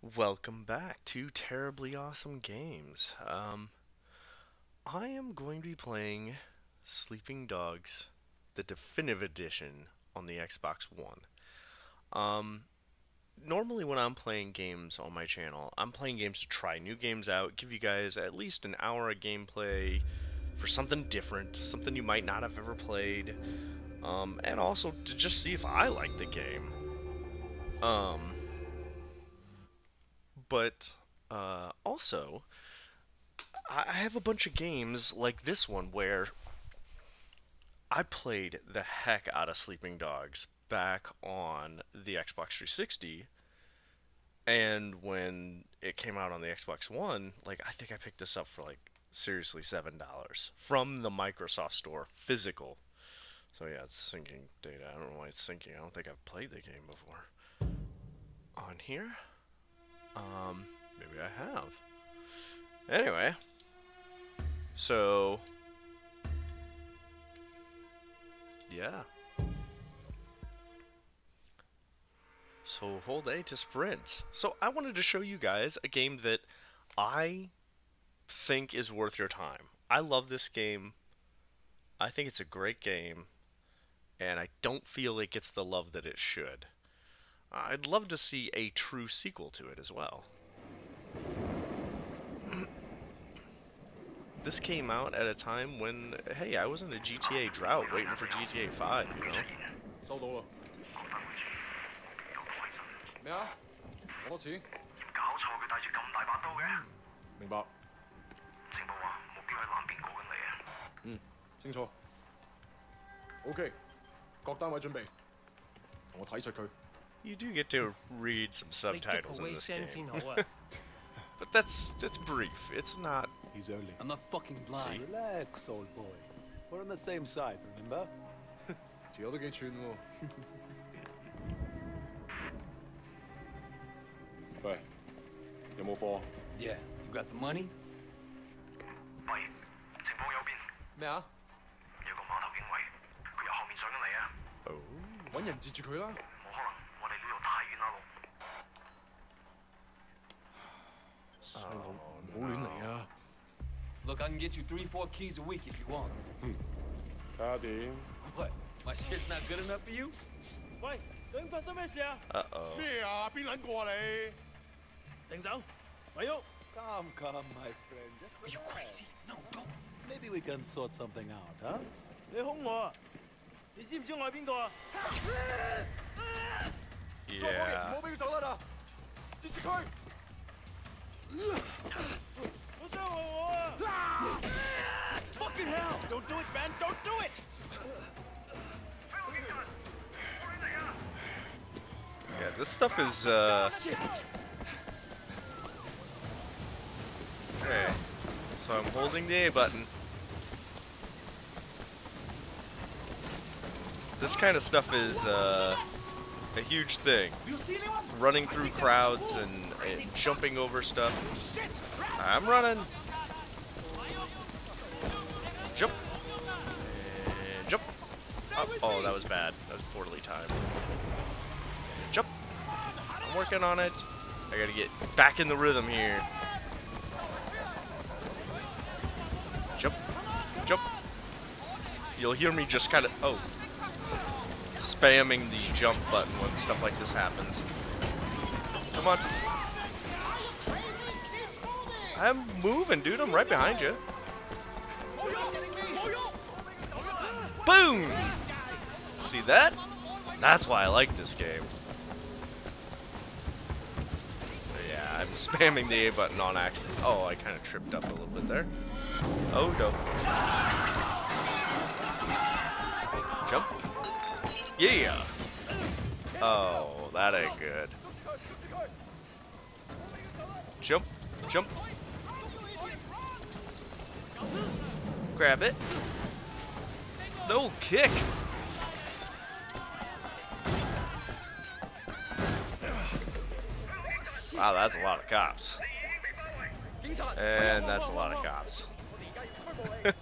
Welcome back to Terribly Awesome Games. Um, I am going to be playing Sleeping Dogs, the Definitive Edition on the Xbox One. Um, normally when I'm playing games on my channel, I'm playing games to try new games out, give you guys at least an hour of gameplay for something different, something you might not have ever played, um, and also to just see if I like the game. Um, but uh, also, I have a bunch of games like this one where I played the heck out of Sleeping Dogs back on the Xbox 360. And when it came out on the Xbox One, like I think I picked this up for like seriously seven dollars from the Microsoft Store, physical. So yeah, it's syncing data. I don't know why it's syncing. I don't think I've played the game before. On here. Um, maybe I have. Anyway, so yeah. So hold A to sprint. So I wanted to show you guys a game that I think is worth your time. I love this game. I think it's a great game, and I don't feel it gets the love that it should. I'd love to see a true sequel to it as well. this came out at a time when, hey, I was in a GTA drought waiting for GTA 5, you know? 收到啦。咩啊？好多钱？搞错，佢带住咁大把刀嘅。明白。情报话目标喺南边过紧嚟啊！嗯，清楚。OK，各单位准备，同我睇实佢。 You do get to read some 你捉 subtitles 好 in 啲 this 声先 game. 好啊！ But that's that's brief. It's not He's early. I'm not fucking blind。 Relax, old boy. We're on the same side, remember? 条友都几串喎。喂，有冇货？ Yeah, you got the money? 喂，情报有变，咩啊？有个码头警卫，佢由后面上紧嚟啊！ oh. 揾人截住佢啦！ Look, I can get you three, four keys a week if you want. 睇下点？ What? My shit's not good enough for you? 喂，究竟发生咩事啊？ Uh-oh. 咩啊？边撚过啊你？停手，咪喐！ Come, come, my friend. Just Are you relax. crazy? No, don't. Maybe we can sort something out, huh? 你凶我啊！你知唔知我系边个啊？ 唔 Yeah. 好俾佢走得啦！截住佢！ Fucking hell! Don't do it, man! Don't do it! Yeah, this stuff is, uh... Okay. So I'm holding the A button. This kind of stuff is, uh... A huge thing. Running through crowds and, and jumping over stuff. I'm running. Jump. And jump. Oh, oh, that was bad. That was poorly timed. Jump. I'm working on it. I gotta get back in the rhythm here. Jump. Jump. You'll hear me just kind of, oh, spamming the jump button when stuff like this happens. Come on. I'm moving, dude. I'm right behind you. Boom! See that? That's why I like this game. So yeah, I'm spamming the A button on accident. Oh, I kind of tripped up a little bit there. Oh, no. Jump. Yeah. Oh, that ain't good. Jump. Jump. Grab it. No kick. Wow, that's a lot of cops. And that's a lot of cops.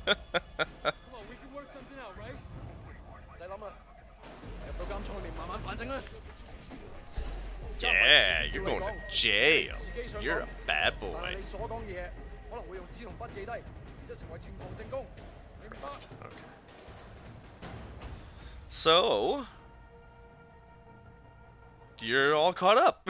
yeah, you're going to jail. You're a bad boy. 你所讲嘢可能会用纸同笔记低，即系成为呈堂证供，你明白？ Okay. So, you're all caught up.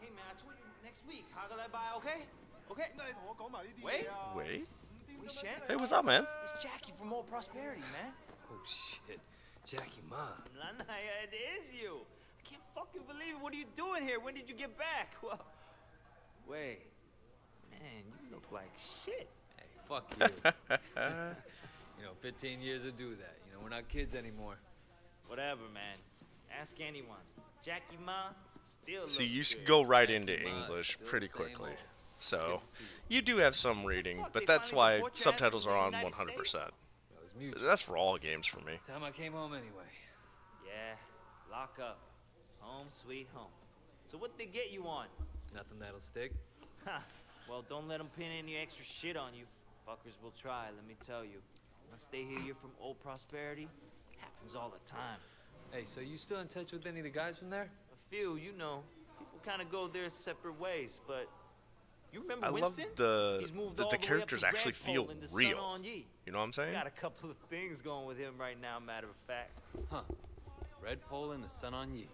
Hey man, I told you next week. 下个礼拜 OK? OK? 点解你同我讲埋呢啲喂嘢啊？ Wait. 唔掂 Wait, 㗎 Shan? 咩 Hey, what's up, man? It's Jackie from Old Prosperity, man. Oh shit. Jackie Ma. Lanaya, it is you. I can't fucking believe it. What are you doing here? When did you get back? Well, wait. Man, you look like shit. Hey, fuck you. you know, 15 years to do that. You know, we're not kids anymore. Whatever, man. Ask anyone. Jackie Ma still See, looks you should good. go right Jackie into Ma, English pretty quickly. old. So, Good to see you. you do have some reading, but that's why report your ass subtitles are on 100%. That was mutual. That's for all games for me. Time I came home anyway. Yeah, lock up. Home sweet home. So what they get you on? Nothing that'll stick. Ha. Well, don't let them pin any extra shit on you. Fuckers will try, let me tell you. Once they hear you're from Old Prosperity, happens all the time. Hey, so you still in touch with any of the guys from there? A few, you know, people kind of go their separate ways, but you remember I love the He's moved that all the characters actually Redpole feel real. Sun On Yee. You know what I'm saying? Got a couple of things going with him right now, matter of fact. Huh. Red Pole and the Sun On Yee.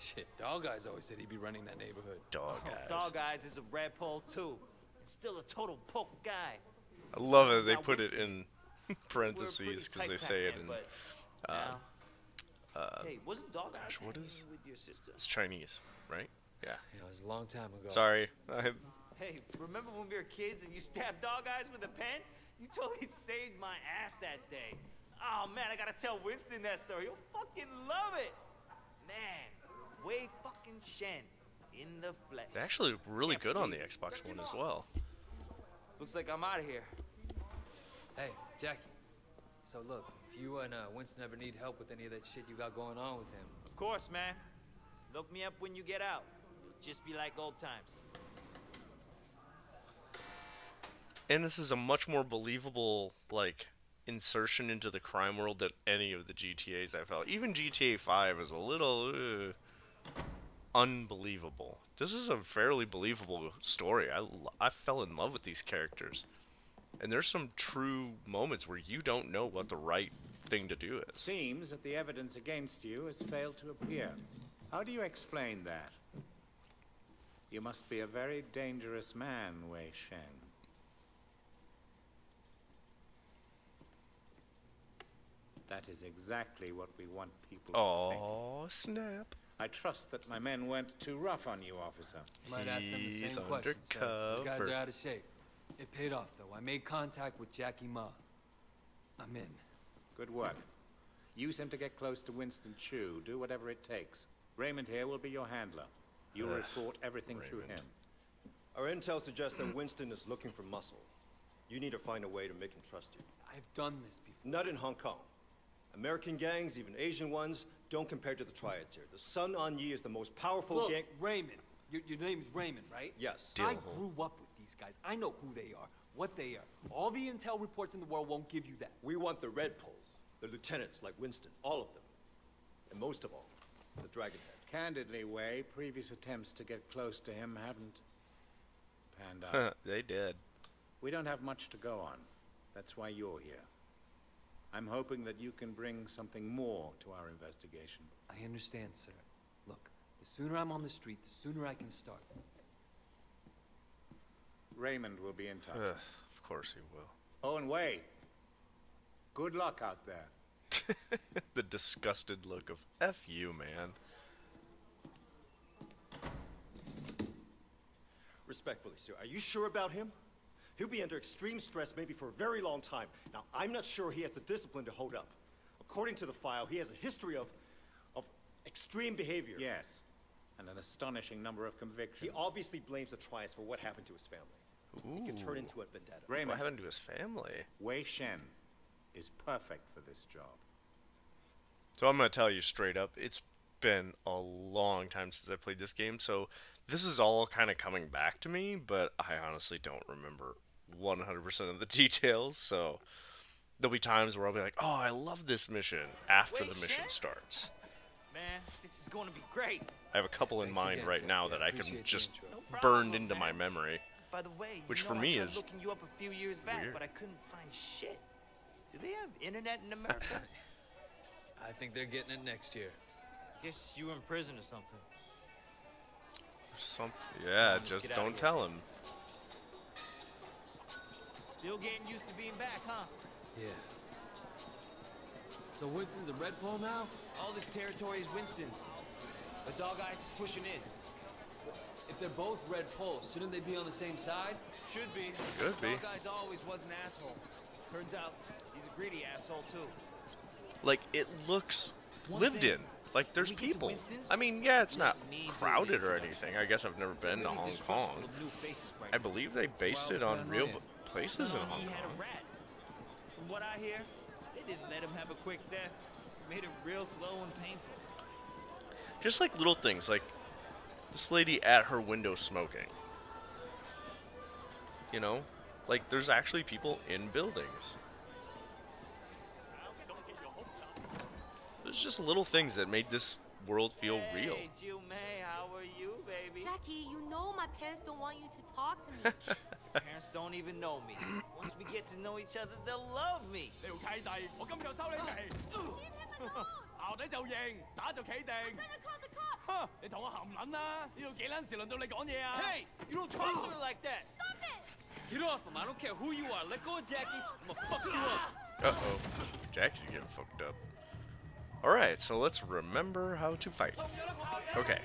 Shit, Dog Eyes always said he'd be running that neighborhood. Dog Oh. Dog Eyes is a red pole too. And still a total poke guy. I love it. They Now, put it in We're a pretty parentheses because they say it in. but uh, now- uh, hey, wasn't Dog Eyes gosh, what with your sister? It's Chinese, right? Yeah. You know, it was a long time ago. Sorry. I, Hey, remember when we were kids and you stabbed Dog Eyes with a pen? You totally saved my ass that day. Oh man, I gotta tell Winston that story. He'll fucking love it. Man, Wei fucking Shen in the flesh. they actually look really Can't good on the believe it. Xbox One as well. Looks like I'm out of here. Hey, Jackie. So look, if you and uh, Winston ever need help with any of that shit you got going on with him, Of course, man. Look me up when you get out. It'll just be like old times. And this is a much more believable like insertion into the crime world than any of the GTA's I felt. Even GTA 5 is a little uh, unbelievable. This is a fairly believable story. I, I fell in love with these characters. And there's some true moments where you don't know what the right thing to do is. Seems that the evidence against you has failed to appear. How do you explain that? You must be a very dangerous man, Wei Shen. That is exactly what we want people to think. Oh, snap. I trust that my men weren't too rough on you, officer. you might ask them the He's same question. sir. Those guys are out of shape. It paid off, though. I made contact with Jackie Ma. I'm in. Good work. Use him to get close to Winston Chu. Do whatever it takes. Raymond here will be your handler. You'll Ugh, report everything through him. Our intel suggests that Winston is looking for muscle. You need to find a way to make him trust you. I've done this before. Not in Hong Kong. American gangs, even Asian ones, don't compare to the triads here. The Sun On Yee is the most powerful Look, gang. Raymond. Your, your name's Raymond, right? Yes. I grew up with these guys. I know who they are, what they are. All the intel reports in the world won't give you that. We want the Red Poles, the lieutenants like Winston, all of them. And most of all, the Dragonhead. Candidly, Wei, previous attempts to get close to him haven't panned out. they did. we don't have much to go on. That's why you're here. I'm hoping that you can bring something more to our investigation. I understand, sir. Look, the sooner I'm on the street, the sooner I can start. Raymond will be in touch. Ugh, of course he will. Oh, and Wei, good luck out there. the disgusted look of F you, man. Respectfully, sir, are you sure about him? He'll be under extreme stress maybe for a very long time. Now, I'm not sure he has the discipline to hold up. According to the file, he has a history of, of extreme behavior. Yes, and an astonishing number of convictions. He obviously blames the Triads for what happened to his family. It can turn into a vendetta. Raymond, What Raymond, happened to his family? Wei Shen is perfect for this job. So I'm gonna tell you straight up, it's been a long time since I played this game, so this is all kind of coming back to me, but I honestly don't remember 100% of the details. So there'll be times where I'll be like, "Oh, I love this mission" after Wait, the mission Shen? starts. Man, this is going to be great. I have a couple in Thanks mind again, right Jack. now Yeah, that I can just intro. No burned into my memory. By the way, Which for me is looking you up a few years back, weird. but I couldn't find shit. Do they have internet in America? I think they're getting it next year. Guess you were in prison or something. Some, yeah, Let's just don't tell him. Still getting used to being back, huh? Yeah. So Winston's a red pole now? All this territory is Winston's. The dog eyes is pushing in. If they're both red poles, shouldn't they be on the same side? Should be. Should be. Dog eyes always was an asshole. Turns out he's a greedy asshole too. Like it looks One lived thing, in. Like there's we get to people. I mean, yeah, it's not we need to crowded or anything. I guess I've never been to Hong Kong. of new faces right I believe they based it on real places in Hong Kong. From what I hear, they didn't let him have a quick death. Made it real slow and painful. Just like little things, like this lady at her window smoking. You know, like there's actually people in buildings. There's just little things that made this world feel real. Hey, Jill May, how are you, baby? Jackie, you know my parents don't want you to talk to me. Parents don't even know me. Once we get to know each other, they'll love me. 你条契弟，我今日收你皮。校底就认，打就企定。哼，你同我含撚啦！呢度几撚时轮到你讲嘢啊 Hey, you don't talk to her like that. Get off him. I don't care who you are. Let go of Jackie. I'm gonna fuck you up. Uh oh. Jackie's getting fucked up. Alright, so let's remember how to fight. Okay.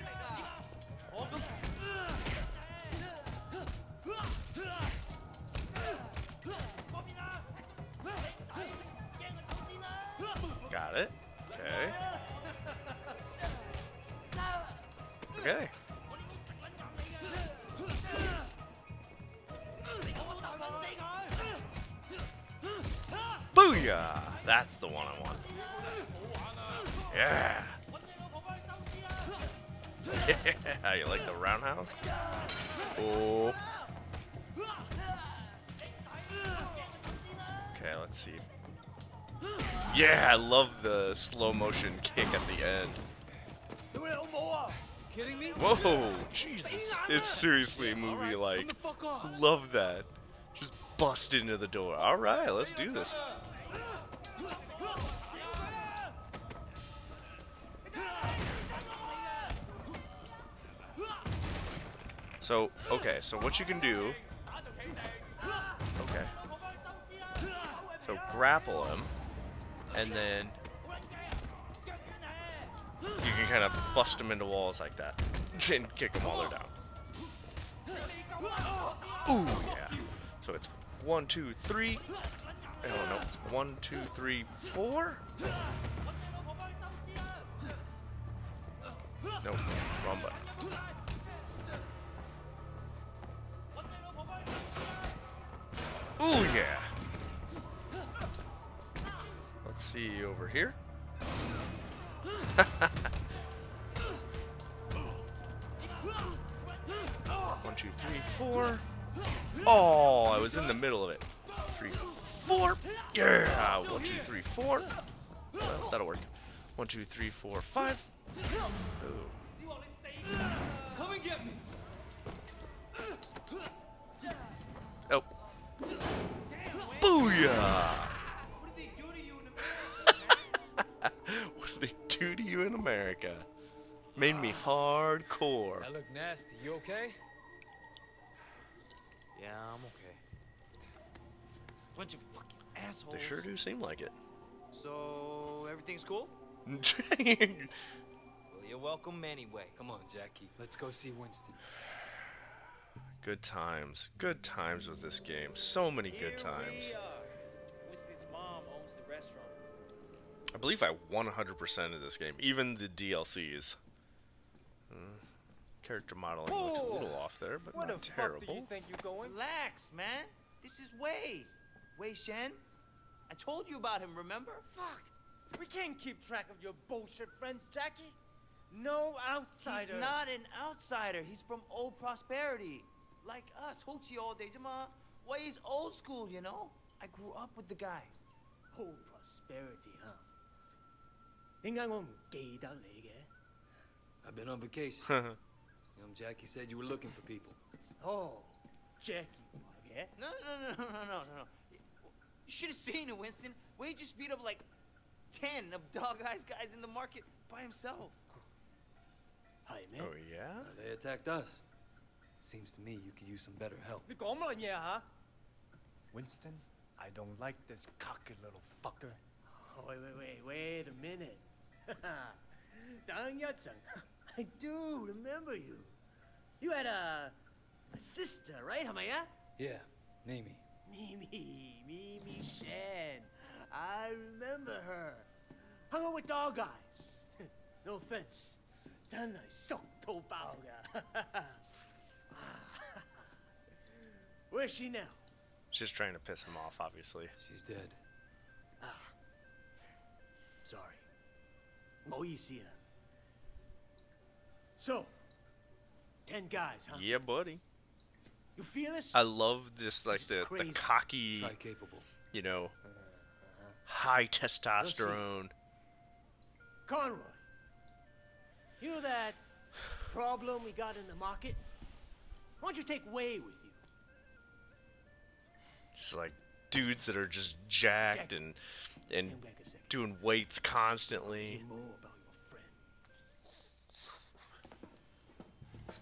Got it. Okay. Okay. Booyah! That's the one I want. Yeah. Yeah, you like the roundhouse? Oh. Okay, let's see. Yeah, I love the slow motion kick at the end. Kidding me? Whoa, Jesus. It's seriously a movie like. Love that. Just bust into the door. Alright, let's do this. So, okay, so what you can do. Okay. So grapple him, and then you can kind of bust him into walls like that, and kick them while they're down. Ooh, yeah. So it's one, two, three. Oh no, it's one, two, three, four. Nope, wrong button. Yeah. Let's see over here. One, two, three, four. Oh, I was in the middle of it. Three, four. Yeah. One, two, three, four. Well, that'll work. One, two, three, four, five. Ooh. Come and get me. Booyah! what did they do to you in America? Made me hardcore. I look nasty. You okay? Yeah, I'm okay. Bunch of fucking assholes. They sure do seem like it. So everything's cool? Well, you're welcome anyway. Come on, Jackie. Let's go see Winston. Good times. Good times with this game. So many good times. we are. Winston's mom owns the restaurant. I believe I 100% of this game, even the DLCs. Uh, character modeling looks a little off there, but Where not the terrible. fuck do you think you're going? Relax, man. This is Wei. Wei Shen. I told you about him, remember? Fuck! We can't keep track of your bullshit friends, Jackie. No outsider. He's not an outsider. He's from old prosperity like us, hoochie all day. Jama, ways old school, you know? I grew up with the guy. Oh, prosperity, huh? I've been on vacation. Young Jackie said you were looking for people. Oh, Jackie, yeah? No, no, no, no, no, no, no. You should have seen it, Winston. Wei just beat up like 10 of Dog Eyes guys in the market by himself. Hi, man. Oh, yeah? Uh, they attacked us. Seems to me you could use some better help. huh? Winston, I don't like this cocky little fucker. Oh, wait, wait, wait, wait a minute. Dang Yatsen, I do remember you. You had a, a sister, right, Hamaya? Yeah, Mimi. Mimi, Mimi Shen. I remember her. Hung out with dog eyes. no offense. Dang I soaked to Where's she now? She's trying to piss him off, obviously. She's dead. Ah. Sorry. Oh, Moisia. So, ten guys, huh? Yeah, buddy. You feel us? I love this, like the, the cocky, capable. you know, uh, high testosterone. Conroy, you know that problem we got in the market? Why don't you take Wei with you? Just like dudes that are just jacked and and Hang back a second. doing weights constantly. More about your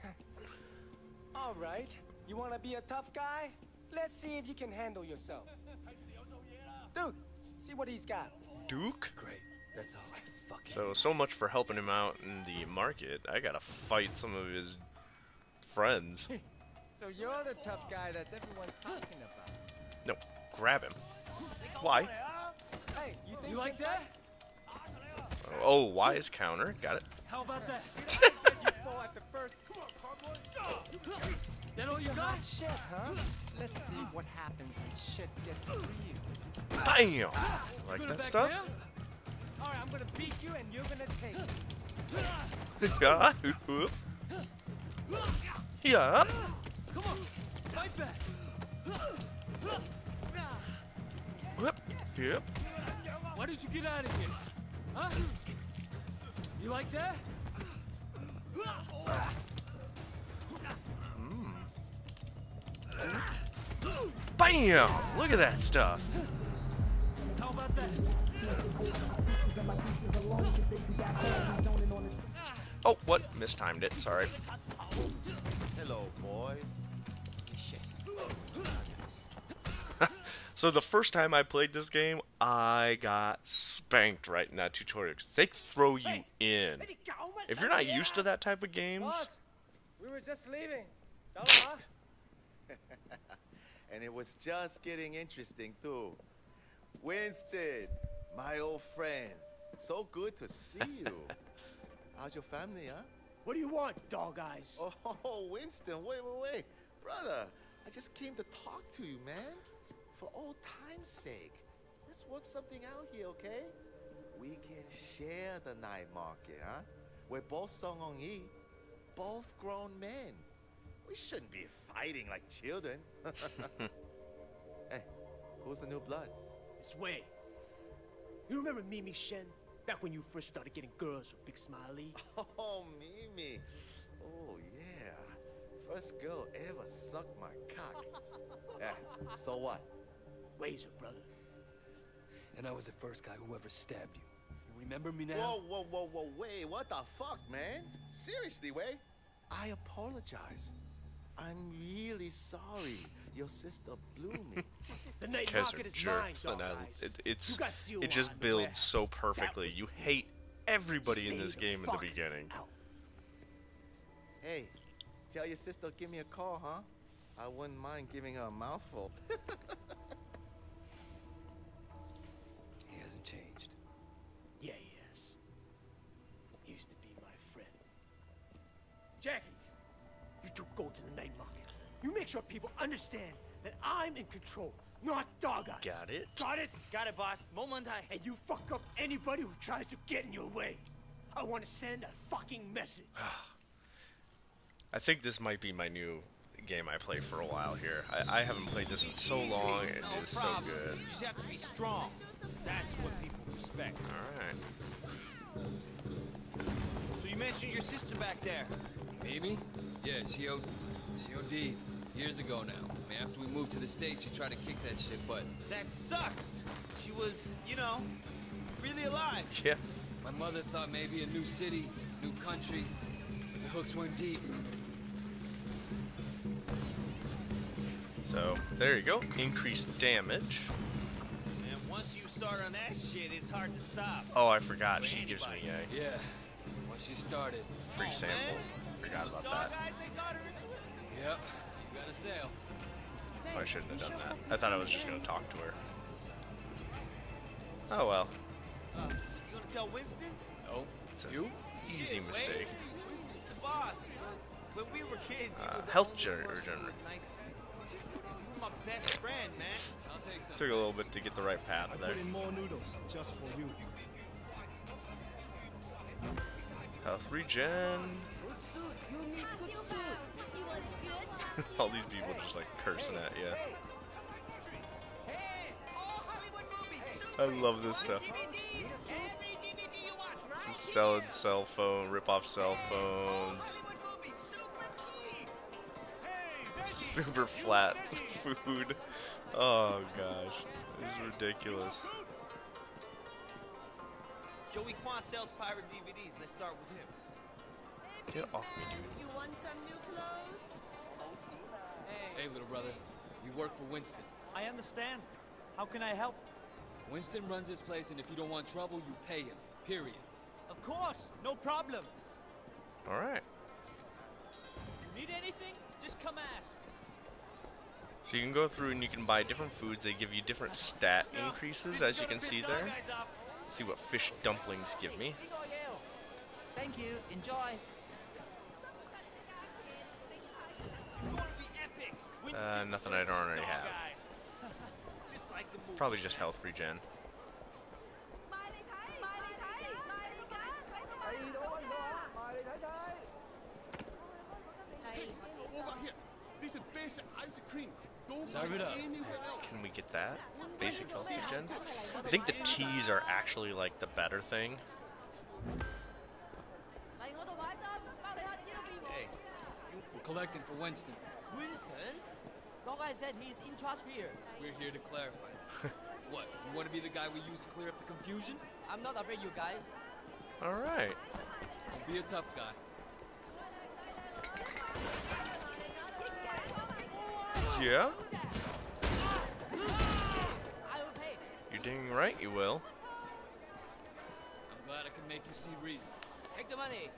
friend. All right. You want to be a tough guy? Let's see if you can handle yourself. Duke, see what he's got. Duke. Great. That's all I fucking. So so much for helping him out in the market. I gotta fight some of his friends. So you're the tough guy that everyone's talking about. No, grab him. Why? Hey, you think You like that? Oh, why is counter? Got it. How about that? you fall at the first? That all you got? Not shit, huh? Let's see what happens when shit gets real. Bam! Like that stuff? there? All right, I'm gonna beat you and you're gonna take it. yeah. yeah. Fight back. Yep. Yep. Why did you get out of here? Huh? You like that? Bam! Look at that stuff. How about that? Oh, what? Mistimed it. Sorry. So the first time I played this game, I got spanked right in that tutorial. 'cause they throw you in. If you're not used to that type of games, Boss, we were just leaving. And it was just getting interesting too. Winston, my old friend. So good to see you. How's your family, huh? What do you want, dog eyes? Oh, Winston, wait, wait, wait. Brother, I just came to talk to you, man. For old time's sake. Let's work something out here, okay? We can share the night market, huh? We're both Sun On Yee, both grown men. We shouldn't be fighting like children. hey, who's the new blood? This way. You remember Mimi Shen? Back when you first started getting girls with Big Smile Lee? Oh, Mimi. Oh, yeah. First girl ever sucked my cock. yeah, so what? Wei's her brother. And I was the first guy who ever stabbed you. You remember me now? Whoa, whoa, whoa, whoa, wait, what the fuck, man? Seriously, Wei? I apologize. I'm really sorry. Your sister blew me. The these night guys market are is jerks. mine, And I, dog eyes. it, it's You got it just builds so perfectly. You hate everybody in this game in the beginning. out. hey, tell your sister give me a call, huh? I wouldn't mind giving her a mouthful. to the night market. You make sure people understand that I'm in control, not dog eyes. Got it? Got it? Got it, boss. Momentai. And you fuck up anybody who tries to get in your way. I want to send a fucking message. I think this might be my new game I play for a while here. I, I haven't played this in so long. It no is so good. You just have to be strong. That's what people respect. Alright. So you mentioned your sister back there. Maybe? Yeah, she o she OD'd years ago now. I mean, after we moved to the States, she tried to kick that shit, but That sucks. She was, you know, really alive. Yeah. my mother thought maybe a new city, new country, the hooks weren't deep. So, there you go. Increased damage. And once you start on that shit, it's hard to stop. Oh, I forgot. She gives me a Yeah, once she started. free sample. Forgot about that. Yep, you got a sale. Oh, I shouldn't have done that. I thought I was just going to talk to her. Oh well. Uh, you gonna tell Winston? No. It's a You? easy Shit, mistake. Winston's the boss. When we were kids, Uh, health only gener- person who regenerate. was nice to me. You're my best friend, man. I'll take some. Took a little bit to get the right path I there. put in more noodles just for you. Health regen. All these people just like cursing at you. I love this stuff. Just selling cell phone, rip off cell phones. Super flat food. Oh gosh, this is ridiculous. Joey Quan sells pirate DVDs. Let's start with him. Get off me, dude. You want some new clothes? Hey, little brother, you work for Winston. I understand. How can I help? Winston runs this place, and if you don't want trouble, you pay him. Period. Of course, no problem. All right. You need anything? Just come ask. So you can go through and you can buy different foods. They give you different stat increases, as you can see there. see what fish dumplings give me. Thank you. Enjoy. Uh, nothing I don't already have. Just like the movie. Probably just health regen. This is basic ice cream. Serve it up. Can we get that? Basic health regen? I think the T's are actually like the better thing. Collecting for Winston. Winston? Dog guy said he's in charge here. We're here to clarify. what? You want to be the guy we use to clear up the confusion? I'm not afraid, you guys. All right. Well, be a tough guy. Yeah? I will pay. You're doing right, you will. I'm glad I can make you see reason. Take the money.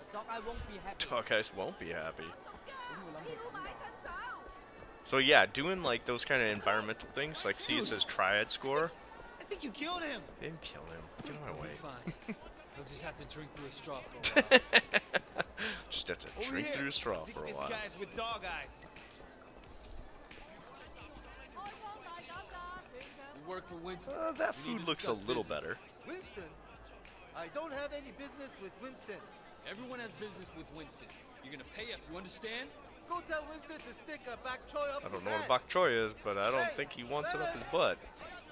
The dog I won't be happy. Dog guys won't be happy. So yeah, doing like those kind of environmental things, like see it says triad score. I think you killed him. Didn't kill him. Get out of my way. Fine. He'll just have to drink through a straw for a while. Just have to Over drink here. through a straw for a this while. guy's with dog eyes. Work for Winston. Uh, that food looks a little business. better. Winston? I don't have any business with Winston. Everyone has business with Winston. You're gonna pay up, you understand? Go tell Winston to stick a bok choy up I don't know what ass. bok choy is, but I don't think he wants it up his butt.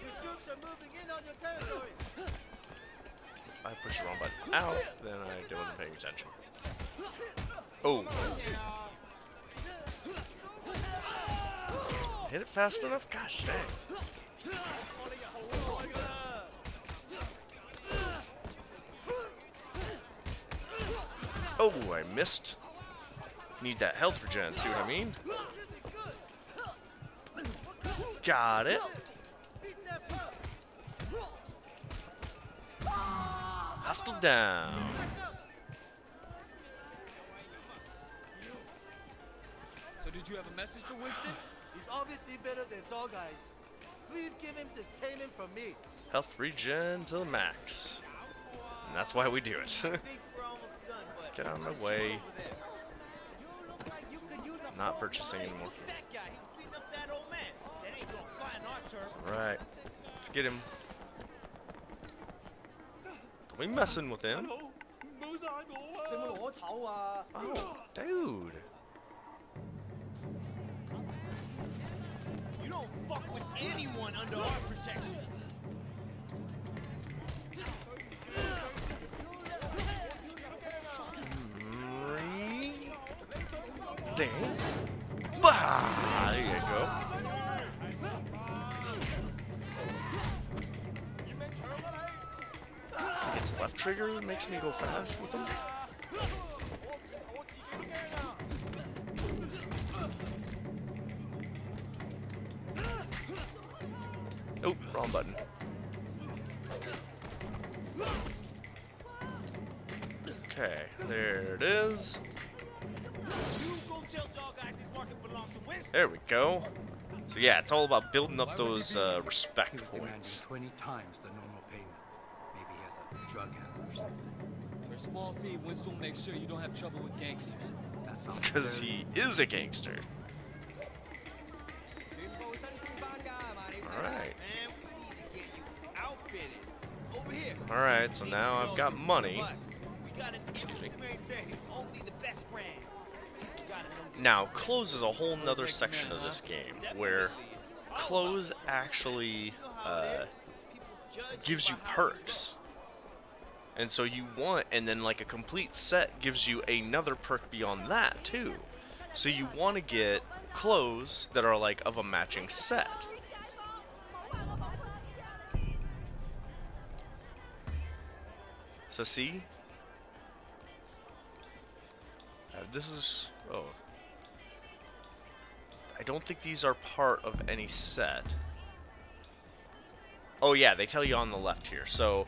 Your troops are moving in on your territory. If I push the wrong button out, then I wasn't paying attention. Oh. Hit it fast enough? Gosh dang. Oh, I missed. Need that health regen, see what I mean? Got it. Hostile down. So did you have a message for Winston? He's obviously better than dog eyes. Please give him this payment from me. Health regen to the max. And that's why we do it. Get out of my way. Not purchasing anymore. That guy, he's beating up that old man. That ain't gonna fly in purchasing anymore. Right. Let's get him. Don't be messing with him. Oh, dude. fuck with anyone under our protection. There. Bah! There you go. It's left trigger that makes me go fast with them. Oh, wrong button. Okay, there it is. There we go. So yeah, it's all about building up those uh, respect He demanding points. 20 times the normal payment. Maybe he has a drug habit or something. For a small fee, Winston will make sure you don't have trouble with gangsters. That sounds Because he is a gangster. Alright. Man, we need to get you outfitted. Over here. Alright, so now I've got money. We got an image to maintain. Only the best brands. Now, clothes is a whole nother section of this game where clothes actually uh, gives you perks. And so you want, and then like a complete set gives you another perk beyond that too. So you want to get clothes that are like of a matching set. So see? Uh, this is, oh. I don't think these are part of any set. Oh yeah, they tell you on the left here. So,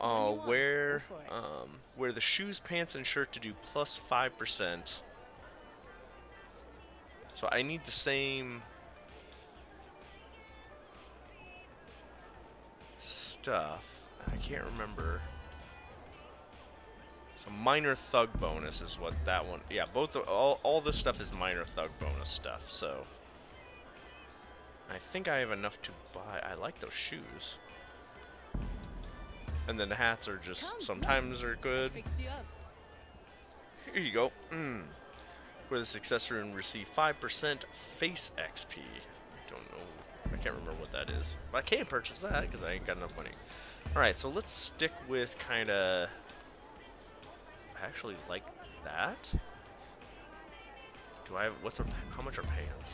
uh, where um, where the shoes, pants, and shirt to do plus five percent. So I need the same stuff. I can't remember. So minor thug bonus is what that one. Yeah, both the, all all this stuff is minor thug bonus stuff. So I think I have enough to buy. I like those shoes. And then the hats are just sometimes are good. Here you go. Mm. For the successor and receive 5% face XP. I don't know. I can't remember what that is. But I can't purchase that because I ain't got enough money. Alright, so let's stick with kind of... I actually like that. Do I have... What's our... How much are pants?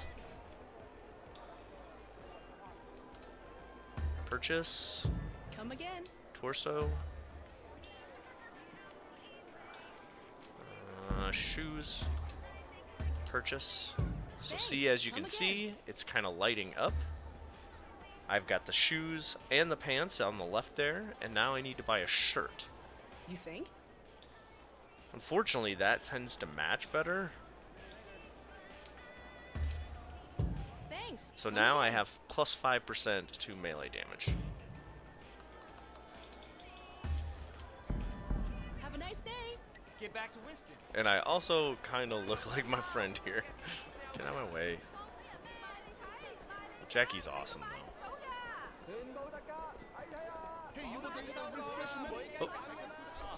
Purchase. Come again. Torso. Uh, shoes. Purchase. So see, as you can see, it's kind of lighting up. I've got the shoes and the pants on the left there, and now I need to buy a shirt. You think? Unfortunately, that tends to match better. Thanks. So now I have plus 5% to melee damage. Have a nice day. Let's get back to Winston. And I also kind of look like my friend here. Get out of my way. Jackie's awesome, though. Oh.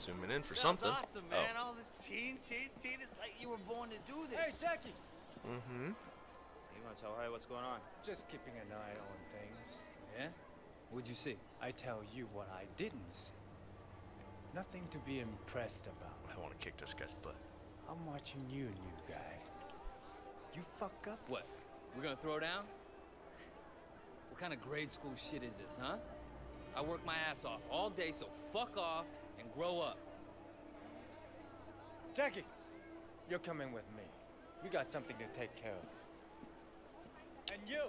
Zooming in for something. That's awesome, man. All this teen, teen, teen. It's like you were born to do this. Hey, Jackie. Oh. Mm-hmm. You want to tell her what's going on? Just keeping an eye on things. Yeah? What'd you see? I tell you what I didn't see. Nothing to be impressed about. I want to kick this guy's butt. I'm watching you, new guy. You fuck up. What? We're gonna throw down? What kind of grade school shit is this, huh? I work my ass off all day, so fuck off and grow up. Jackie, you're coming with me. We got something to take care of. And you.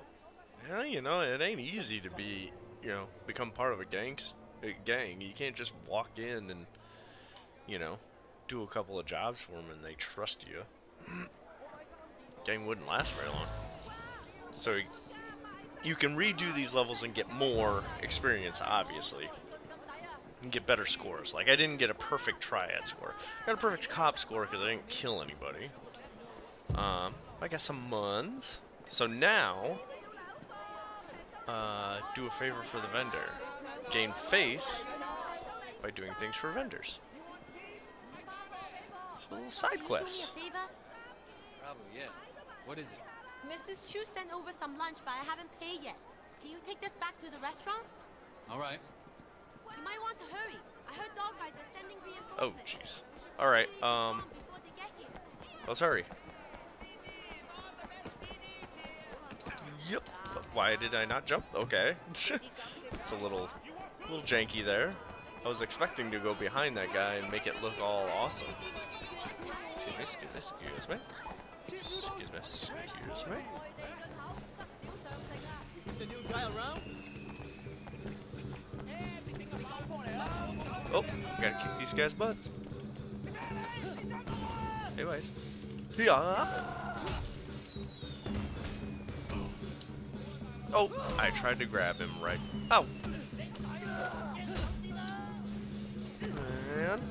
Yeah, you know, it ain't easy to be, you know, become part of a gang. A gang. You can't just walk in and, you know, do a couple of jobs for them and they trust you. Game wouldn't last very long. So you can redo these levels and get more experience, obviously. And get better scores. Like, I didn't get a perfect triad score. I got a perfect cop score because I didn't kill anybody. Um, I got some muns. So now, uh, do a favor for the vendor. Gain face by doing things for vendors. So little side quests. Probably, yeah. What is it? Mrs. Chu sent over some lunch, but I haven't paid yet. Can you take this back to the restaurant? All right. You might want to hurry. I heard dog guys are sending Oh, jeez. All right. Um. Let's hurry. Yep. Why did I not jump? Okay. it's a little, little janky there. I was expecting to go behind that guy and make it look all awesome. Excuse me. Excuse me. Excuse me. Excuse me. Excuse me. You see the new guy around? Oh, gotta kick these guys' butts. Anyways. Yeah. Oh, I tried to grab him right. Oh. And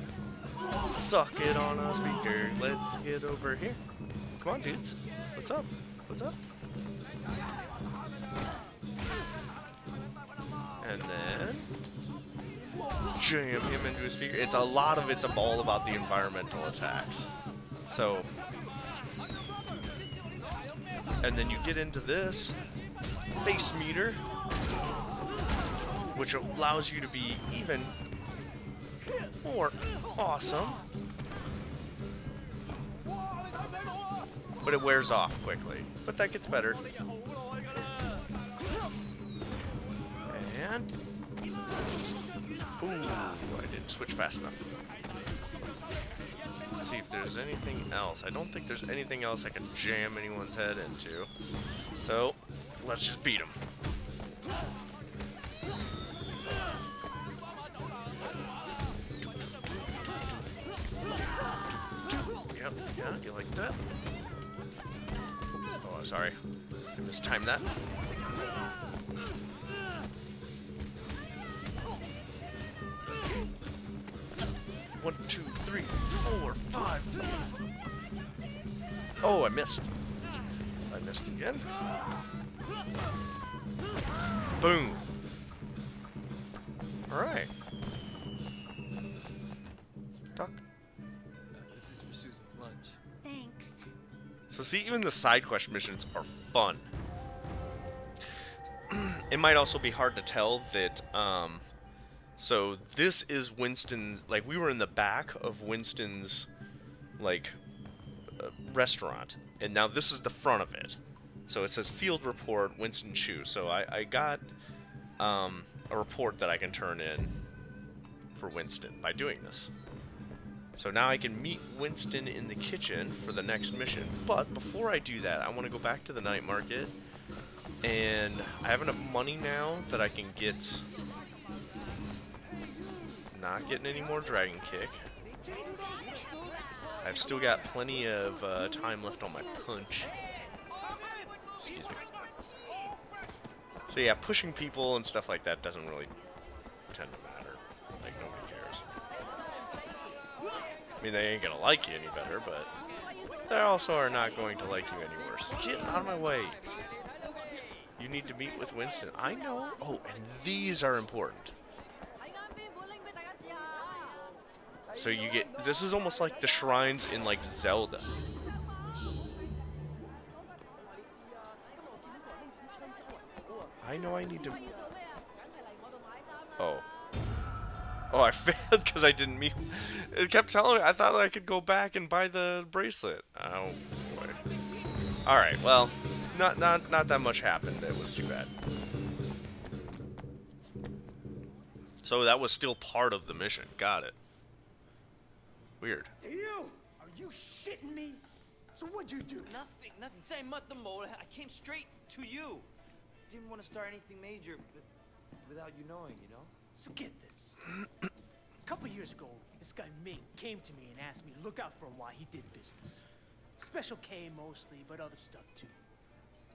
suck it on a speaker. Let's get over here. Come on, dudes. What's up? What's up? Jam him into a speaker. It's a lot of it's all about the environmental attacks. So, and then you get into this face meter, which allows you to be even more awesome. But it wears off quickly. But that gets better. And Ooh, I didn't switch fast enough. Let's see if there's anything else. I don't think there's anything else I can jam anyone's head into. So, let's just beat him. Yep, yeah, you like that? Oh, sorry. I mistimed that. Oh, I missed. I missed again. Boom. Alright. Duck. This is for Susan's lunch. Thanks. So see, even the side quest missions are fun. it might also be hard to tell that, um, so this is Winston, like we were in the back of Winston's, like, uh, restaurant, and now this is the front of it. So it says field report Winston Chu. So I, I got um, a report that I can turn in for Winston by doing this. So now I can meet Winston in the kitchen for the next mission. But before I do that, I want to go back to the night market. And I have enough money now that I can get... Not getting any more Dragon Kick. I've still got plenty of uh, time left on my punch. Excuse me. So yeah, pushing people and stuff like that doesn't really tend to matter. Like, nobody cares. I mean, they ain't gonna like you any better, but they also are not going to like you any worse. Get out of my way. You need to meet with Winston. I know. Oh, and these are important. So you get, this is almost like the shrines in like Zelda. I know I need to... Oh. Oh, I failed because I didn't meet... It kept telling me, I thought I could go back and buy the bracelet. Oh, boy. Alright, well, not, not, not that much happened. It was too bad. So that was still part of the mission. Got it. Weird. you are you shitting me? So what'd you do? Nothing, nothing. Say the mole. I came straight to you. Didn't want to start anything major without you knowing, you know? So get this. a couple years ago, this guy Ming came to me and asked me to look out for him while he did business. Special K mostly, but other stuff too.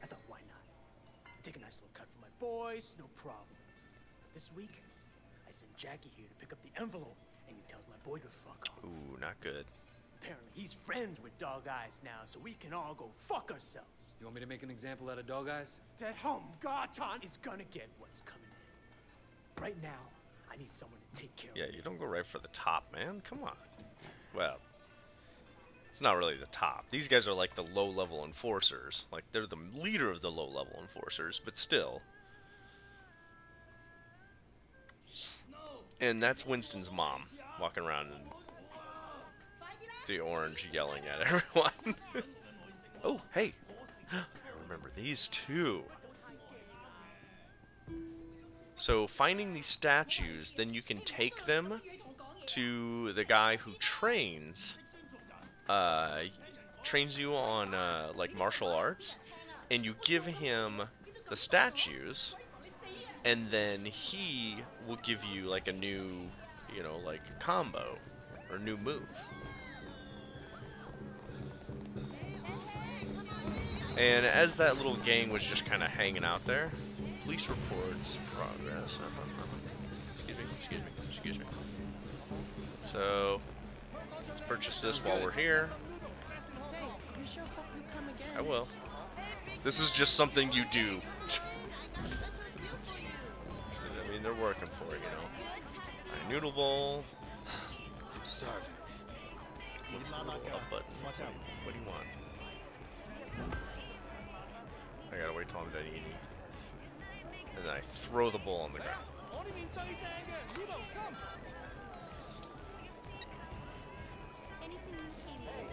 I thought, why not? Take a nice little cut for my boys, no problem. But this week, I sent Jackie here to pick up the envelope and he tells my boy to fuck off. Ooh, not good. Apparently, he's friends with Dog Eyes now, so we can all go fuck ourselves. You want me to make an example out of Dog Eyes? That home Garton is gonna get what's coming in. Right now, I need someone to take care Yeah, of you don't go right for the top, man. Come on. Well, It's not really the top. These guys are like the low-level enforcers. Like they're the leader of the low-level enforcers, but still. And that's Winston's mom walking around in the orange yelling at everyone. oh, hey. I remember these two. So finding these statues, then you can take them to the guy who trains uh, trains you on uh, like martial arts, and you give him the statues, and then he will give you like a new, you know, like combo or new move. And as that little gang was just kind of hanging out there, police reports progress. Um, um, um, excuse me, excuse me, excuse me. So, let's purchase this while we're here. I will. This is just something you do. I mean, they're working for it, you know. A noodle bowl. I'm starving. What's the little up button? What do you want? I gotta wait till I'm done eating. And then I throw the bowl on the ground.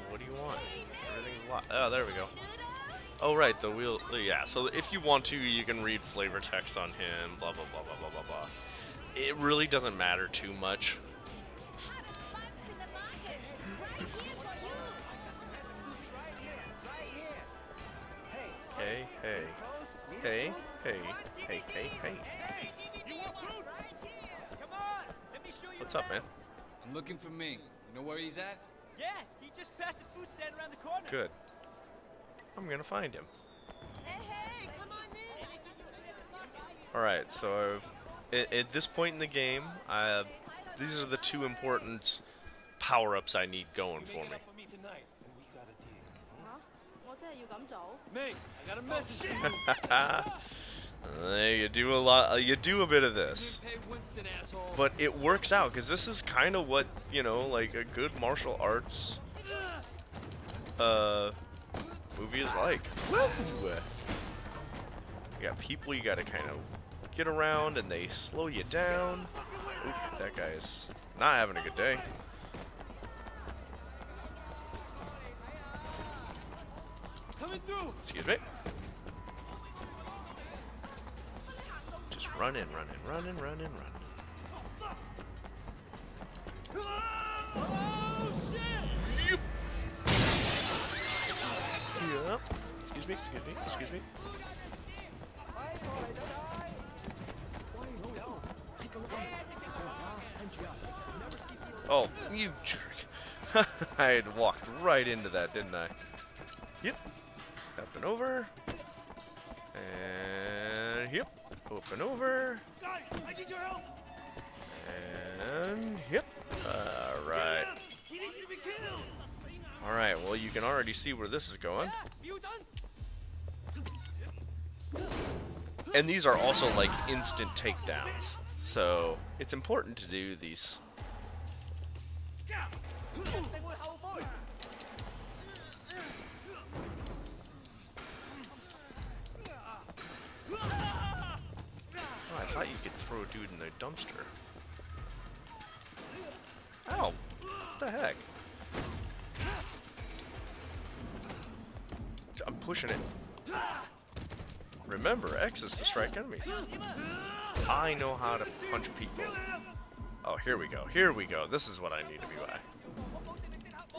What do you want? Everything's locked. Oh, there we go. Oh, right, the wheel. Yeah, so if you want to, you can read flavor text on him, blah, blah, blah, blah, blah, blah, blah. It really doesn't matter too much. Hey, hey. Hey, hey, hey, hey, hey. What's up, man? I'm looking for Ming. You know where he's at? Yeah, he just passed the food stand around the corner. Good. I'm gonna find him. Hey, hey, come on in. Alright, so at, at, this point in the game, uh, these are the two important power-ups I need going for me. You. Do a lot. Uh, you do a bit of this, but it works out because this is kind of what you know, like a good martial arts uh, movie is like. You got people you got to kind of get around, and they slow you down. Oop, that guy's not having a good day. Coming through. Excuse me. Just run in, run in, run in, run in, run. Oh, shit! Yep. Excuse me, excuse me, excuse me. Oh, you jerk. I had walked right into that, didn't I? Yep. Up and over. And yep. Up and over. Guys, I need your help. And yep. Alright. He needs to be killed. Alright, well you can already see where this is going. And these are also like instant takedowns. So it's important to do these. Oh, I thought you could throw a dude in the dumpster. Ow! What the heck? I'm pushing it. Remember, X is to strike enemies. I know how to punch people. Oh, here we go. Here we go. This is what I need to be by.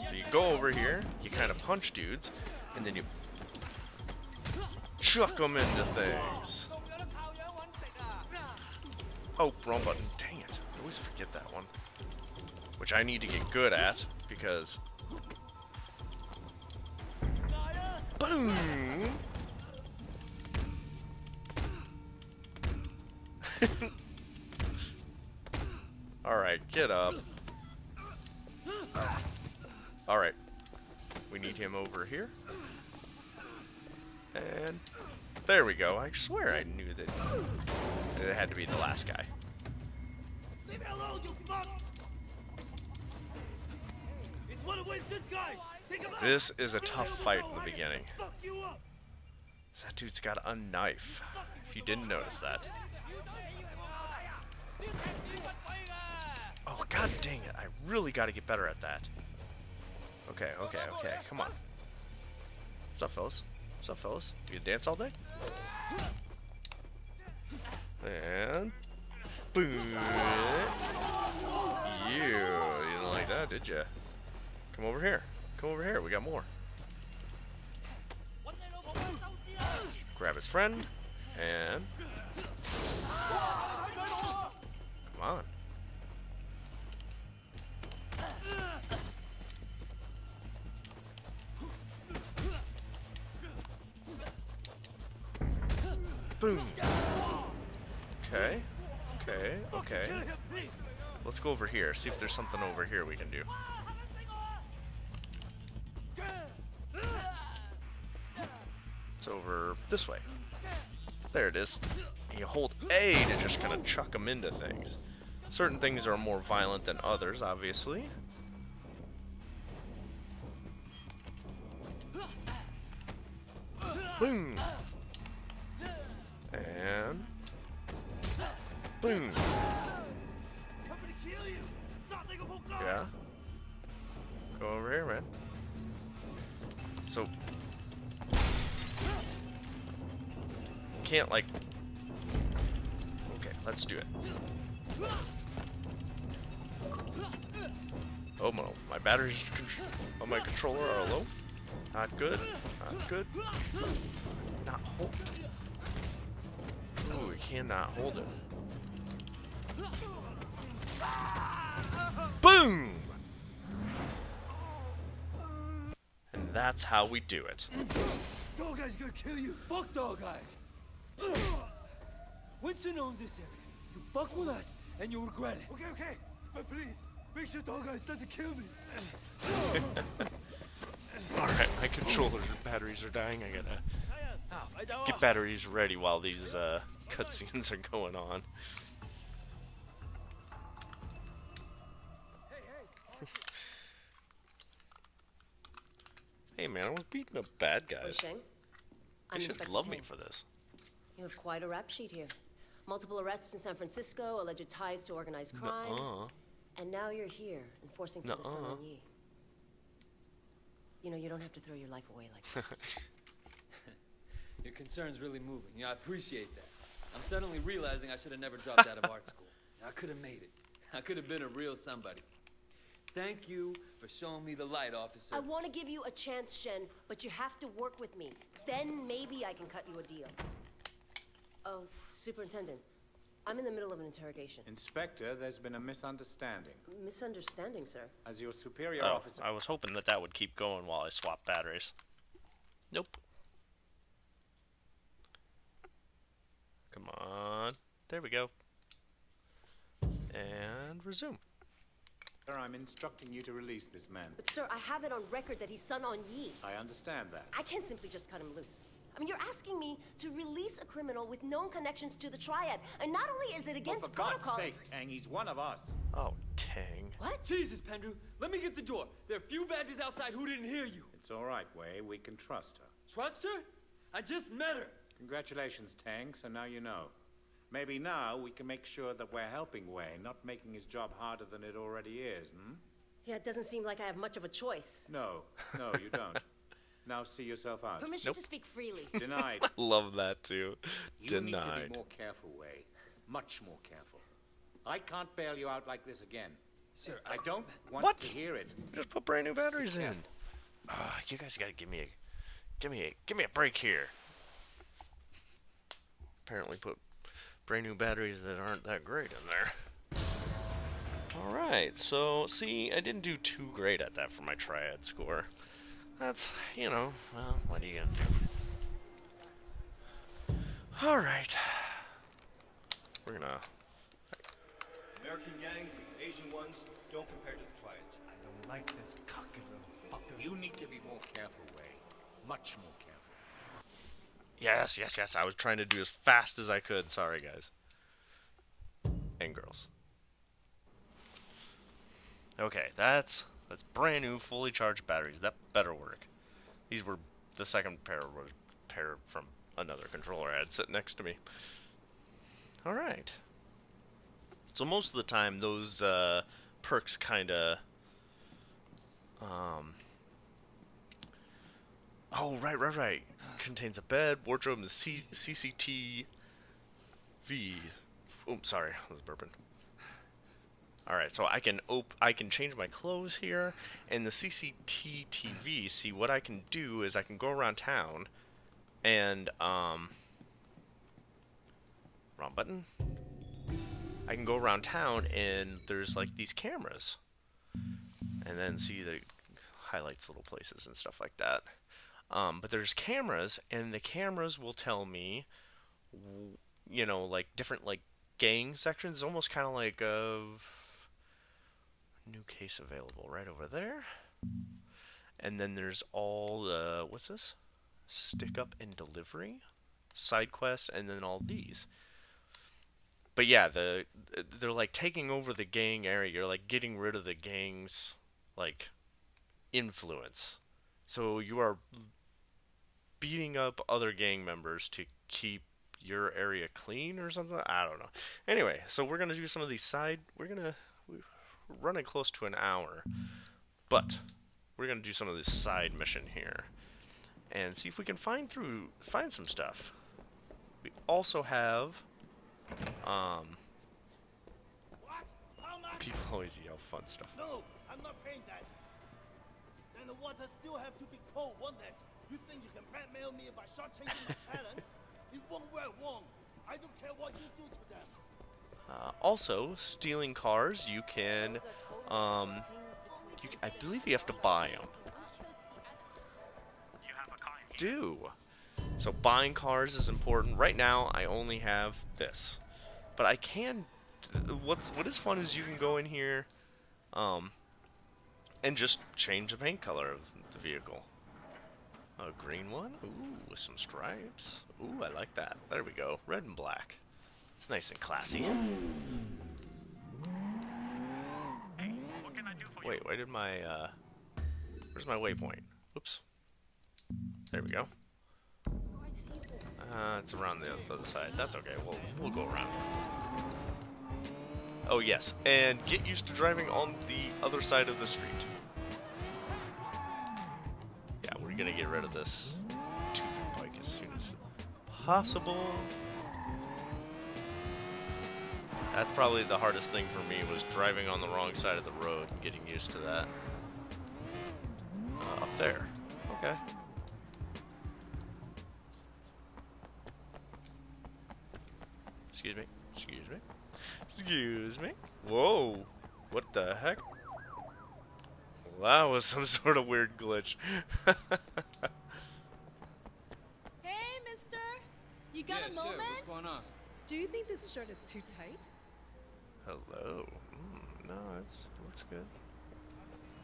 So you go over here, you kind of punch dudes, and then you chuck them into things. Oh, wrong button. Dang it. I always forget that one. Which I need to get good at, because... Boom! Alright, get up. Alright. We need him over here. And there we go. I swear I knew that it had to be the last guy. Leave me alone, you fuck! It's one of Winston's guys! This is a tough fight in the beginning. That dude's got a knife. If you didn't notice that. Oh god dang it, I really gotta get better at that. Okay, okay, okay, come on. What's up, fellas? What's up, fellas? You gonna dance all day? And... Boom! You, you didn't like that, did you? Come over here. Come over here, we got more. Grab his friend, and... Come on. Boom. Okay. Okay. Okay. Let's go over here. See if there's something over here we can do. It's over this way. There it is. You hold A to just kind of chuck them into things. Certain things are more violent than others, obviously. Boom. Boom. Yeah. Go over here, man. So can't like. Okay, let's do it. Oh no, my batteries on oh, my controller are low. Not good. Not good. Not hold. Ooh, cannot hold it. Boom! And that's how we do it. Dog Eye's gonna kill you. Fuck Dog Eyes. Winston owns this area. You fuck with us, and you'll regret it. Okay, okay. But please, make sure Dog Eyes doesn't kill me. Alright, my controller's batteries are dying. I gotta get batteries ready while these uh, cutscenes are going on. Hey man, I was beating up bad guys. Wishing. They I'm should Inspector love me for this. You have quite a rap sheet here. Multiple arrests in San Francisco, alleged ties to organized crime, Nuh-uh. and now you're here, enforcing for the Sun Nuh-uh. Yee. You know, you don't have to throw your life away like this. Your concern's really moving. Yeah, I appreciate that. I'm suddenly realizing I should have never dropped out of art school. I could have made it. I could have been a real somebody. Thank you for showing me the light, officer. I want to give you a chance, Shen, but you have to work with me. Then maybe I can cut you a deal. Oh, Superintendent, I'm in the middle of an interrogation. Inspector, there's been a misunderstanding. Misunderstanding, sir. As your superior Oh, officer. I was hoping that that would keep going while I swap batteries. Nope. Come on. There we go. And resume. Sir, I'm instructing you to release this man. But, sir, I have it on record that he's Sun on Yee. I understand that. I can't simply just cut him loose. I mean, you're asking me to release a criminal with known connections to the Triad, and not only is it against for God's protocol, sake, Teng, he's one of us. Oh, Teng. What? Jesus, Pendrew, let me get the door. There are a few badges outside who didn't hear you. It's all right, Wei. We can trust her. Trust her? I just met her. Congratulations, Teng. So now you know. Maybe now we can make sure that we're helping Wei, not making his job harder than it already is, hmm? Yeah, it doesn't seem like I have much of a choice. No, no, you don't. now see yourself out. Permission to speak freely. Denied. Love that too. You need to be more careful, Wei. Much more careful. I can't bail you out like this again. Sir, I don't want What? to hear it. Just put brand new batteries in. Ah, you guys gotta give me a, give me a, give me a break here. Apparently, put brand new batteries that aren't that great in there. All right, so see, I didn't do too great at that for my triad score. That's, you know, well, what are you gonna do? All right, we're gonna. American gangs and Asian ones don't compare to the triads. I don't like this cocky little fucker. You need to be more careful, Wei. Much more careful. Yes, yes, yes. I was trying to do as fast as I could. Sorry, guys. And girls. Okay, that's That's brand new, fully charged batteries. That better work. These were the second pair was pair from another controller I had sitting next to me. All right. So most of the time, those uh, perks kind of. Um. Oh right, right, right. Contains a bed, wardrobe, and C- CCTV. Oh, sorry, I was burping. All right, so I can op I can change my clothes here, and the CCTV. See what I can do is I can go around town, and um. Wrong button. I can go around town and there's like these cameras, and then see the highlights little places and stuff like that. Um, but there's cameras, and the cameras will tell me, you know, like different like gang sections. It's almost kind of like a new case available right over there. And then there's all the what's this? Stick up and delivery, side quests, and then all these. But yeah, the they're like taking over the gang area. You're like getting rid of the gang's like influence. So you are beating up other gang members to keep your area clean or something. I don't know. Anyway, so we're gonna do some of these side. We're gonna we're running close to an hour, but we're gonna do some of this side mission here and see if we can find through find some stuff. We also have um people always yell fun stuff. No, I'm not paying that. Then the water still have to be cold, won't it? You think you can blackmail me by shortchanging my talents? It won't work, won't. I don't care what you do to them. Uh, also, stealing cars, you can, um, you, I believe you have to buy them. Do. So buying cars is important. Right now, I only have this, but I can. What's what is fun is you can go in here, um, and just change the paint color of the vehicle. A green one, ooh, with some stripes. Ooh, I like that. There we go, red and black. It's nice and classy. Wait, why did my, uh... Where's my waypoint? Oops. There we go. Uh, it's around the other side. That's okay. We'll, we'll go around. Oh, yes. And get used to driving on the other side of the street. Gonna get rid of this as soon as possible. That's probably the hardest thing for me was driving on the wrong side of the road and getting used to that. Uh, up there. Okay. Excuse me. Excuse me. Excuse me. Whoa. What the heck? Well, that was some sort of weird glitch. Hey, mister! You got Yeah, a sure. moment? What's going on? Do you think this shirt is too tight? Hello. Mm, no, it's looks good.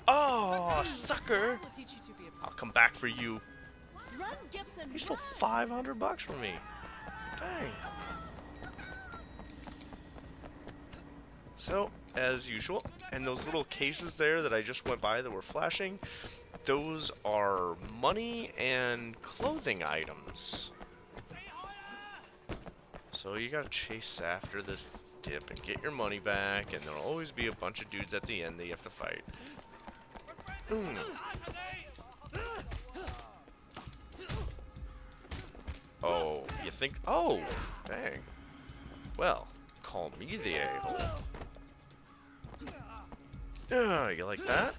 Oh, sucker! Will teach you to be a I'll come back for you. Run, Gibson! You stole 500 bucks from me. Dang. So, as usual, and those little cases there that I just went by that were flashing, those are money and clothing items. So you gotta chase after this dip and get your money back, and there'll always be a bunch of dudes at the end that you have to fight. Mm. Oh, you think? Oh, dang. Well, call me the a-hole. Oh, you like that?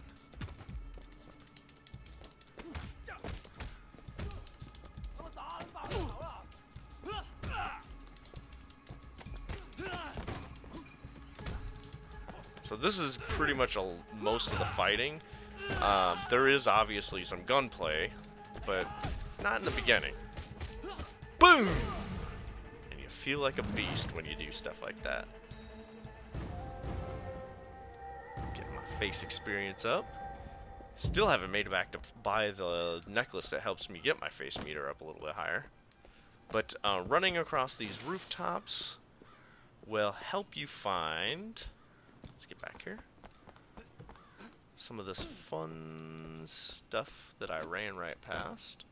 So this is pretty much a, most of the fighting. Um, there is obviously some gunplay, but not in the beginning. Boom! And you feel like a beast when you do stuff like that. Face experience up. Still haven't made it back to buy the necklace that helps me get my face meter up a little bit higher. But uh, running across these rooftops will help you find... Let's get back here. some of this fun stuff that I ran right past.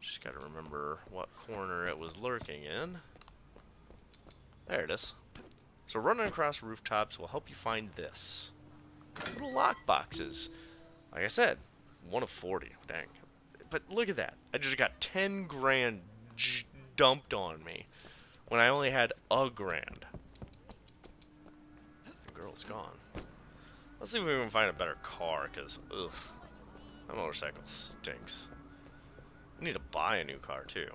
Just gotta remember what corner it was lurking in. There it is. So running across rooftops will help you find this. Little lock boxes. Like I said, one of 40. Dang. But look at that. I just got 10 grand dumped on me when I only had a grand. The girl's gone. Let's see if we can find a better car, because, ugh, that motorcycle stinks. I need to buy a new car, too.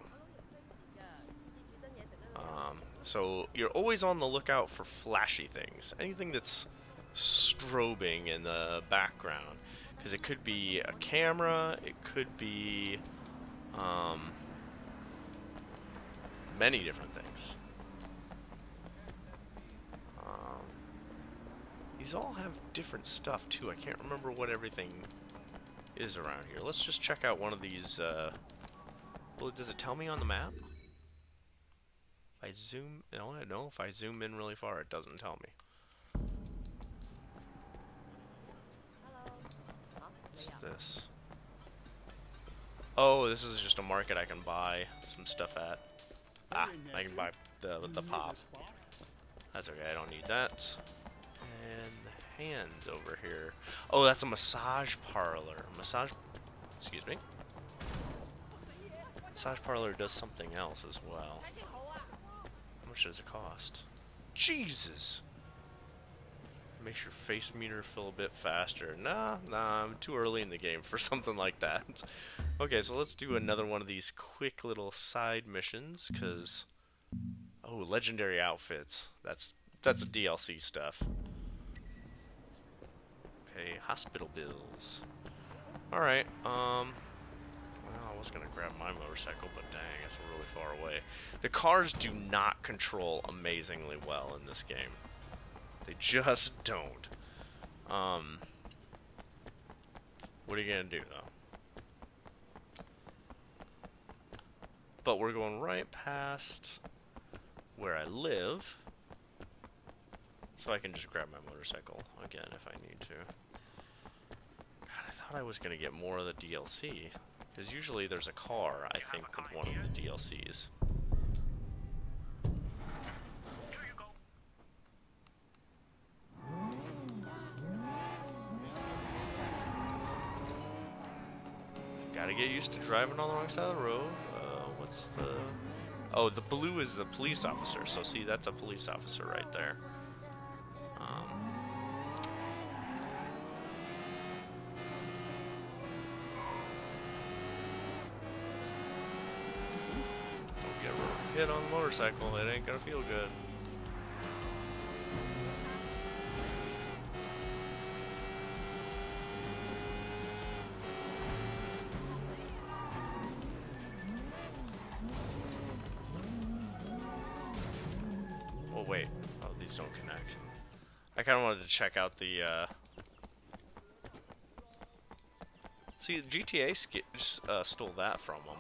Um, so, you're always on the lookout for flashy things. Anything that's strobing in the background. Because it could be a camera, it could be um, many different things. Um, these all have different stuff too. I can't remember what everything is around here. Let's just check out one of these. Uh, well, does it tell me on the map? If I zoom, no, no. If I zoom in really far, it doesn't tell me. This? Oh, this is just a market I can buy some stuff at. Ah, I can buy the the pop. That's okay, I don't need that. And the hands over here. Oh, that's a massage parlor. Massage, excuse me. Massage parlor does something else as well. How much does it cost? Jesus! Makes your face meter fill a bit faster. Nah, nah, I'm too early in the game for something like that. okay, so let's do another one of these quick little side missions, because... Oh, legendary outfits. That's that's DLC stuff. Pay hospital bills. Alright, um... Well, I was gonna grab my motorcycle, but dang, it's really far away. The cars do not control amazingly well in this game. They just don't. Um, what are you gonna do though? But we're going right past where I live, so I can just grab my motorcycle again if I need to. God, I thought I was gonna get more of the DLC, because usually there's a car, I think, with one of the DLCs. Gotta get used to driving on the wrong side of the road. Uh, what's the... Oh, the blue is the police officer. So see, that's a police officer right there. Um, don't get hit on the motorcycle. It ain't gonna feel good. To check out the. Uh... See, GTA uh, stole that from them.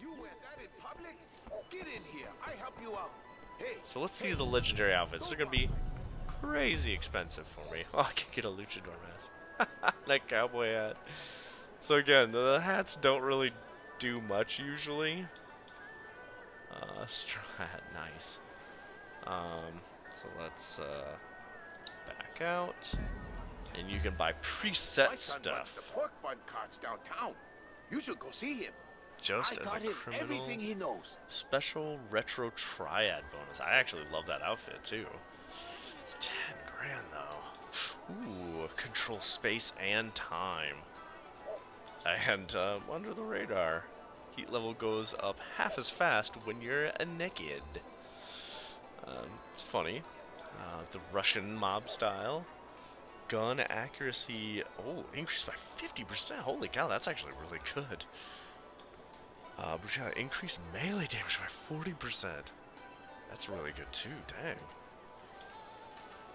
You wear that in public? Get in here. I help you out. Hey. So let's see the legendary outfits. They're gonna be crazy expensive for me. Oh, I can get a luchador mask. that cowboy hat. So again, the hats don't really do much usually. Uh, strat, nice. Um, so let's uh, back out, and you can buy preset My son runs stuff. the pork bun carts downtown. You should go see him. Just I as a him criminal. everything he knows. Special retro triad bonus. I actually love that outfit too. It's ten grand though. Ooh, control space and time. And uh, under the radar, heat level goes up half as fast when you're a naked. Um, it's funny. Uh, the Russian mob style. Gun accuracy, oh, increased by 50%. Holy cow, that's actually really good. Uh, brutality, increased melee damage by 40%. That's really good too, dang.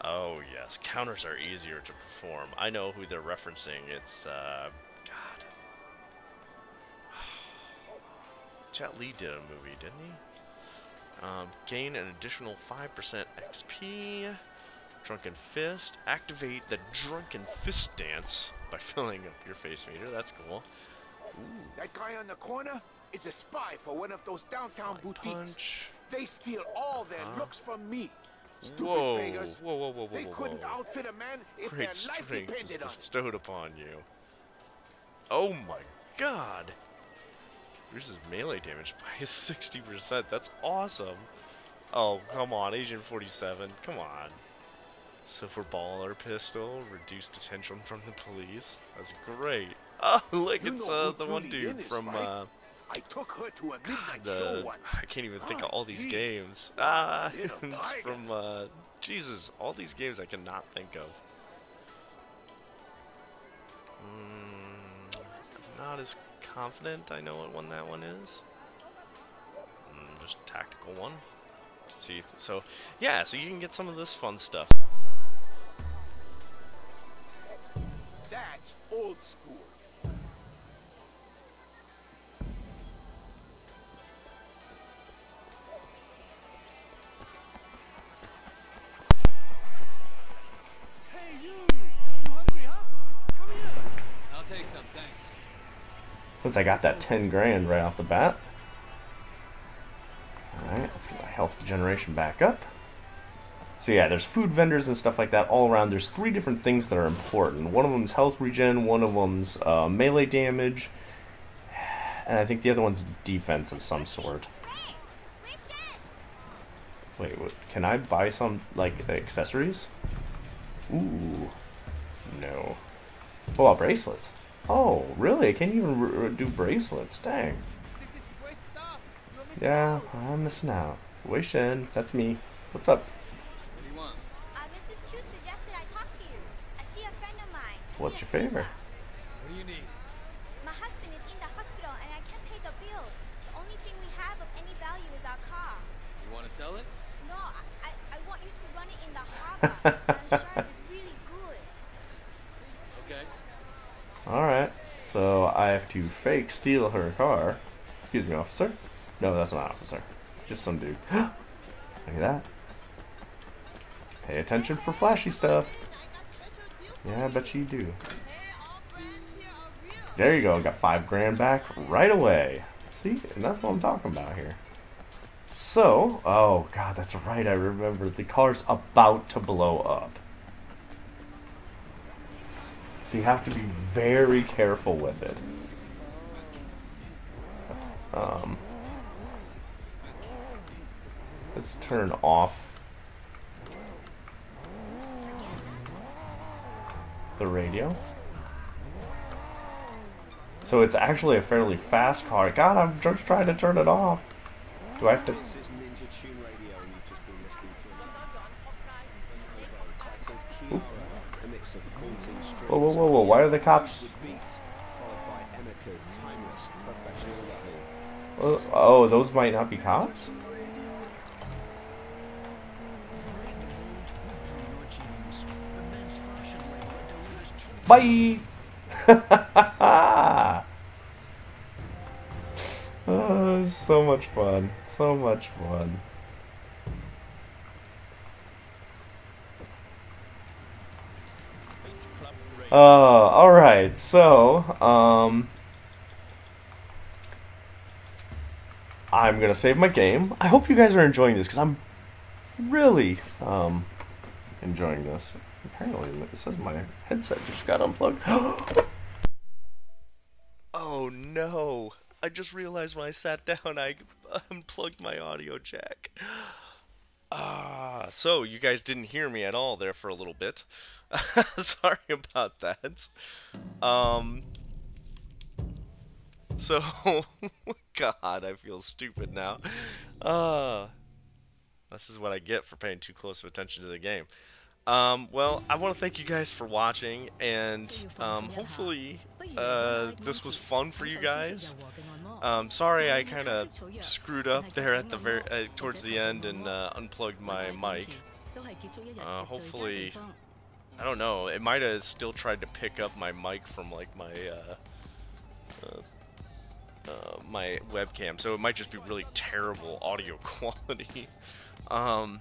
Oh yes, counters are easier to perform. I know who they're referencing. It's, uh, God. Jet Li did a movie, didn't he? Um, gain an additional 5% XP. Drunken Fist. Activate the Drunken Fist dance by filling up your face meter. That's cool. That guy on the corner is a spy for one of those downtown boutiques. Punch. They steal all their Huh? looks from me. Stupid Whoa. beggars. Whoa, whoa, whoa, whoa, They whoa, couldn't whoa. outfit a man if Great their life depended on it. bestowed upon you. Oh my god. Is melee damage by 60%. That's awesome. Oh, come on, Agent 47. Come on. Silver baller pistol, reduced attention from the police. That's great. Oh, look, You it's uh, the one dude from right? uh, I took her to a midnight show the. once. I can't even think of Ah, all these he- games. Ah, it's from uh, Jesus, all these games I cannot think of. Mm, not as confident I know what one that one is. Mm, just tactical one. See, so yeah, so you can get some of this fun stuff. That's old school. Since I got that 10 grand right off the bat. Alright, let's get my health generation back up. So yeah, there's food vendors and stuff like that all around. There's three different things that are important. One of them's health regen, one of them's uh, melee damage, and I think the other one's defense of some sort. Wait, what, can I buy some, like, accessories? Ooh. No. Well, bracelets. Oh, really? I can't even r- r- do bracelets. Dang. Yeah, I'm missing out. Wei Shen, that's me. What's up? What do you want? Uh, Mrs. Chu suggested I talk to you. Uh, she a friend of mine. What's your favor? What do you need? My husband is in the hospital and I can't pay the bills. The only thing we have of any value is our car. You want to sell it? No, I, I, I want you to run it in the harbor. the insurance is really good. Okay. Alright, so I have to fake steal her car. Excuse me, officer. No, that's not officer. Just some dude. Look at that. Pay attention for flashy stuff. Yeah, I bet you do. There you go, got five grand back right away. See, and that's what I'm talking about here. So, oh god, that's right, I remember. The car's about to blow up. So you have to be very careful with it. Um, let's turn off the radio. So it's actually a fairly fast car. God, I'm just trying to turn it off. Do I have to? This is Ninja Tune Radio, and you've just been listening to Kiara, a mix of haunting strings. Whoa, whoa, whoa, whoa! Why are the cops? with beats, followed by Emika's timeless professional rapping. Oh, oh, those might not be cops. Bye. oh, so much fun. So much fun. Uh, alright, so, um, I'm gonna save my game. I hope you guys are enjoying this, because I'm really, um, enjoying this. Apparently, it says my headset just got unplugged. oh no! I just realized when I sat down I unplugged my audio jack. Ah, so you guys didn't hear me at all there for a little bit. Sorry about that. Um. So, God, I feel stupid now. Uh, this is what I get for paying too close of attention to the game. Um, well, I want to thank you guys for watching, and um, hopefully uh, this was fun for you guys. Um, sorry, I kind of screwed up there at the very uh, towards the end and uh, unplugged my mic. Uh, hopefully, I don't know. It might have still tried to pick up my mic from like my uh, uh, uh, my webcam, so it might just be really terrible audio quality. um,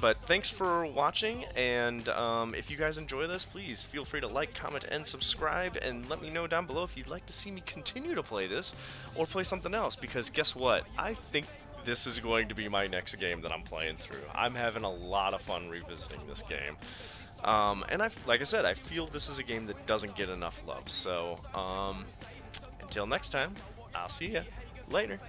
but thanks for watching, and um, if you guys enjoy this, please feel free to like, comment, and subscribe, and let me know down below if you'd like to see me continue to play this or play something else. Because guess what? I think this is going to be my next game that I'm playing through. I'm having a lot of fun revisiting this game. Um, and I, like I said, I feel this is a game that doesn't get enough love. So, um, until next time, I'll see ya. Later.